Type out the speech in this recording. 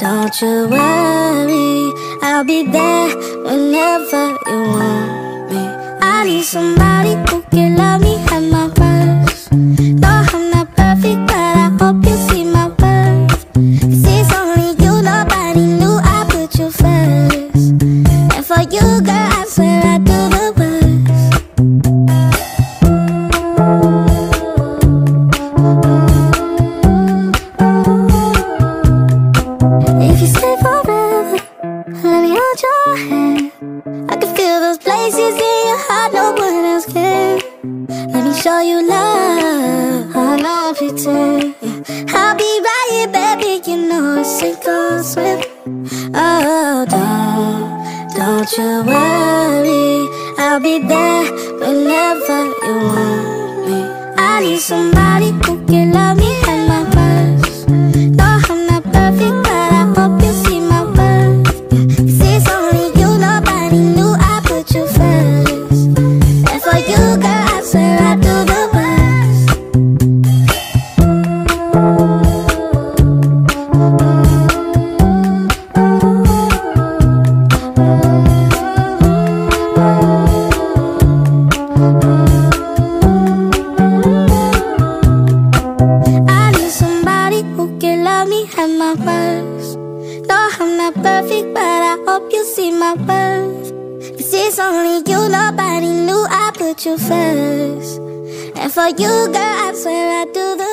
don't, oh, you worry. I'll be there whenever you want me. I need somebody who can love me hold your hand. I can feel those places in your heart, no one else can. Let me show you love. I know I pretend. I'll be right here, baby. You know it's sink or swim. Oh, don't, don't you worry. I'll be there whenever you want me. I need somebody who can love me my worst. No, I'm not perfect, but I hope you see my worth. Cause it's only you, nobody knew I put you first. And for you, girl, I swear I do the.